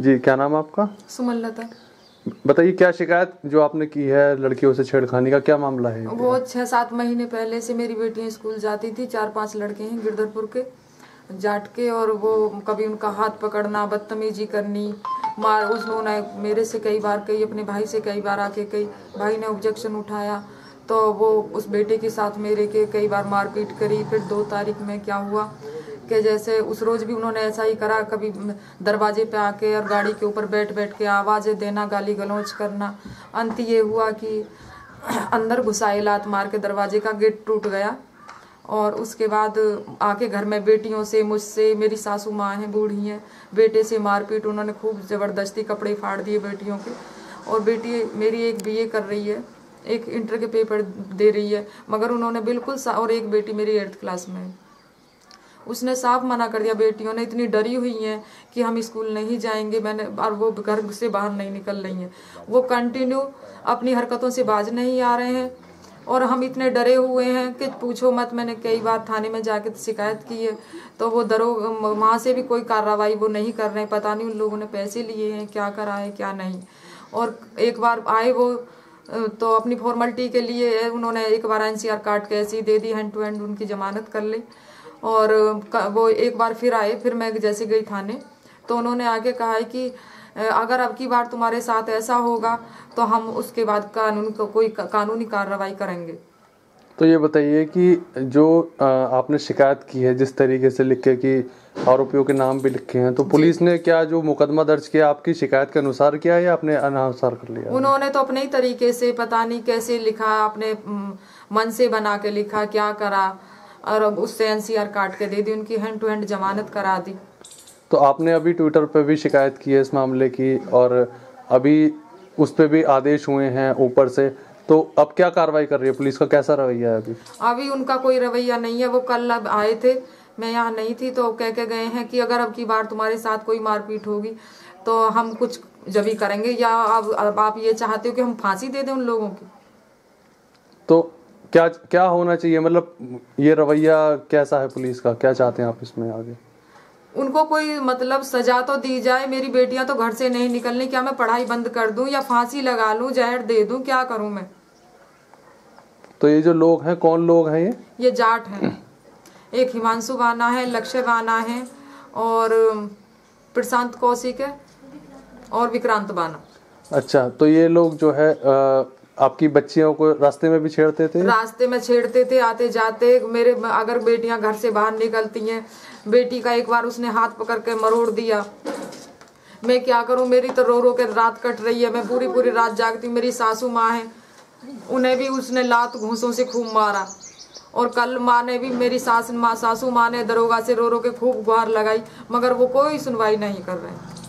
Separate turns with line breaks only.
जी क्या नाम है आपका?
सुमन लता
बताइए क्या शिकायत जो आपने की है लड़कियों से छेड़खानी का? क्या मामला है?
वो छः सात महीने पहले से मेरी बेटियाँ स्कूल जाती थी चार पाँच लड़के हैं गिरधरपुर के जाट के और वो कभी उनका हाथ पकड़ना बदतमीजी करनी मार उन्होंने मेरे से कई बार कही अपने भाई से कई बार आके कही भाई ने ऑब्जेक्शन उठाया तो वो उस बेटे के साथ मेरे के कई बार मारपीट करी फिर दो तारीख में क्या हुआ कि जैसे उस रोज भी उन्होंने ऐसा ही करा, कभी दरवाजे पे आके और गाड़ी के ऊपर बैठ बैठ के आवाज़ें देना, गाली गलौज करना। अंत ये हुआ कि अंदर घुसाए लात मार के दरवाजे का गेट टूट गया और उसके बाद आके घर में बेटियों से, मुझसे, मेरी सासू माँ हैं, बूढ़ी हैं, बेटे से मारपीट उन्होंने खूब ज़बरदस्ती कपड़े फाड़ दिए बेटियों के। और बेटी मेरी एक बीए कर रही है, एक इंटर के पेपर दे रही है, मगर उन्होंने बिल्कुल और एक बेटी मेरी एट्थ क्लास में है। उसने साफ़ मना कर दिया, बेटियों ने इतनी डरी हुई हैं कि हम स्कूल नहीं जाएँगे, मैंने और वो घर से बाहर नहीं निकल रही हैं। वो कंटिन्यू अपनी हरकतों से बाज नहीं आ रहे हैं और हम इतने डरे हुए हैं कि पूछो मत, मैंने कई बार थाने में जाके शिकायत की है। तो वो दरो वहाँ से भी कोई कार्रवाई वो नहीं कर रहे पता नहीं उन लोगों ने पैसे लिए हैं, क्या करा है, क्या नहीं। और एक बार आए वो तो अपनी फॉर्मेलिटी के लिए उन्होंने एक बार एनसीआर कार्ड के दे दी हैंड टू हैंड उनकी जमानत कर ली। और वो एक बार फिर आए फिर मैं जैसे गई थाने। तो उन्होंने आगे कहा है कि अगर अब की बार तुम्हारे साथ ऐसा होगा तो हम उसके बाद कानून को कोई कानूनी कार्रवाई करेंगे।
तो ये बताइए कि जो आपने शिकायत की है जिस तरीके से लिख के कि आरोपियों के नाम भी लिखे हैं तो पुलिस ने क्या जो मुकदमा दर्ज किया आपकी शिकायत के अनुसार किया या अपने अनुसार कर लिया?
उन्होंने तो अपने ही तरीके से पता नहीं कैसे लिखा अपने मन से बना के लिखा क्या करा और अब उससे एनसीआर काट के दे दी उनकी हैंड टू हैंड जमानत करा दी।
तो आपने अभी ट्विटर पे भी शिकायत की है इस मामले की और अभी उस पर भी आदेश हुए हैं ऊपर से। तो अब क्या कार्रवाई कर रही है पुलिस का? कैसा रवैया है अभी?
अभी उनका कोई रवैया नहीं है। वो कल अब आए थे। मैं यहाँ नहीं थी तो कह के गए हैं कि अगर अब की बार तुम्हारे साथ कोई मारपीट होगी तो हम कुछ जब करेंगे या अब अब आप ये चाहते हो कि हम फांसी दे दें उन लोगों की?
तो क्या क्या होना चाहिए? मतलब ये रवैया कैसा है पुलिस का? क्या चाहते हैं आप इसमें आगे?
उनको कोई मतलब सजा तो दी जाए मेरी बेटियाँ तो घर से नहीं निकलनी क्या मैं पढ़ाई बंद कर दूँ या फांसी लगा लूँ जहर दे दूँ क्या करूँ मैं?
तो ये जो लोग हैं कौन लोग हैं ये?
ये जाट हैं। एक हिमांशु बाना है लक्ष्य बाना है और प्रशांत कौशिक है और विक्रांत बाना
अच्छा तो ये लोग जो है आ, आपकी बच्चियों को रास्ते में भी छेड़ते थे?
रास्ते में छेड़ते थे आते जाते मेरे, अगर बेटियाँ घर से बाहर निकलती हैं, बेटी का एक बार उसने हाथ पकड़ के मरोड़ दिया। मैं क्या करूँ? मेरी तो रो रो के रात कट रही है। मैं पूरी पूरी रात जागती मेरी सासू माँ है। उन्हें भी उसने लात घूसों से खूब मारा। और कल माँ ने भी मेरी सास, माँ, सासू माँ ने दरोगा से रो रो के खूब गुहार लगाई, मगर वो कोई सुनवाई नहीं कर रहे।